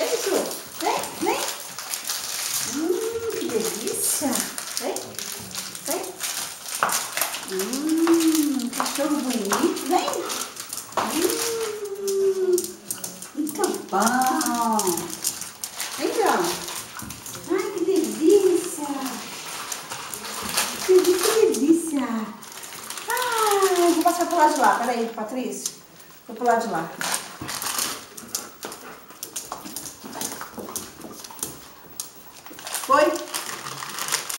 Vem, Ju. Vem, vem. Hum, que delícia. Vem. Vem. Hum, cachorro bonito. Vem. Hum, muito bom. Vem, João. Ai, que delícia. Que delícia. Ai, vou passar pro lado de lá. Peraí, Patrícia. Vou pro lado de lá. Foi?